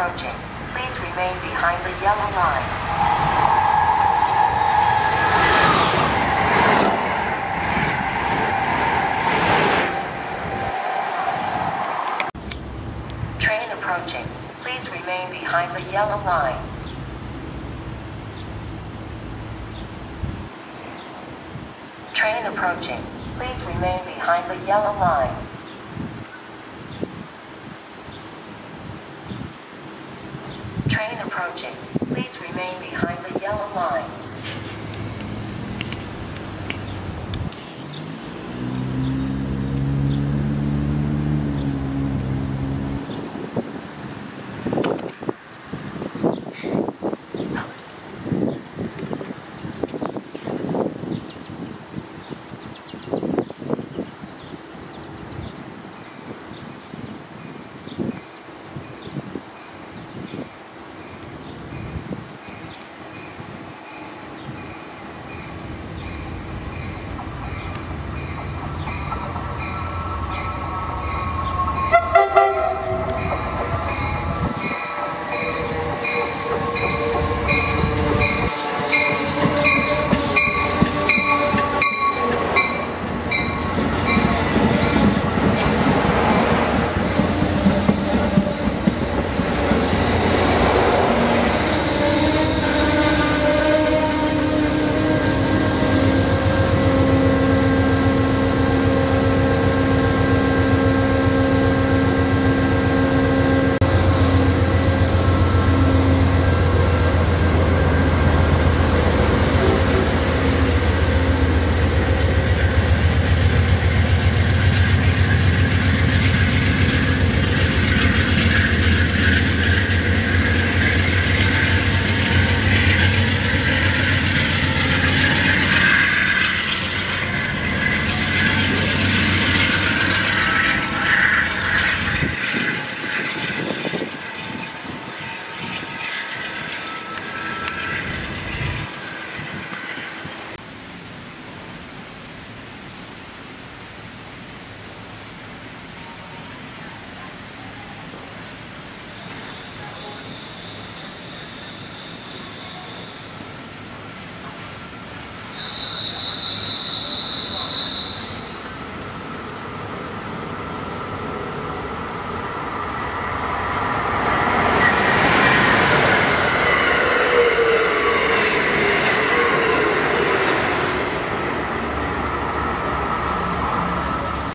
Approaching. Please remain behind the yellow line. Train approaching. Please remain behind the yellow line. Train approaching. Please remain behind the yellow line. Train approaching. Please remain behind.